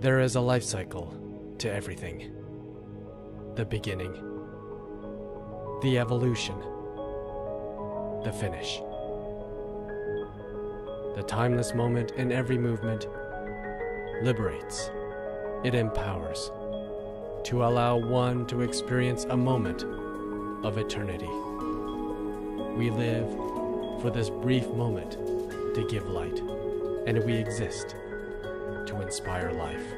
There is a life cycle to everything the beginning, the evolution, the finish. The timeless moment in every movement liberates, it empowers to allow one to experience a moment of eternity. We live for this brief moment to give light, and we exist to inspire life.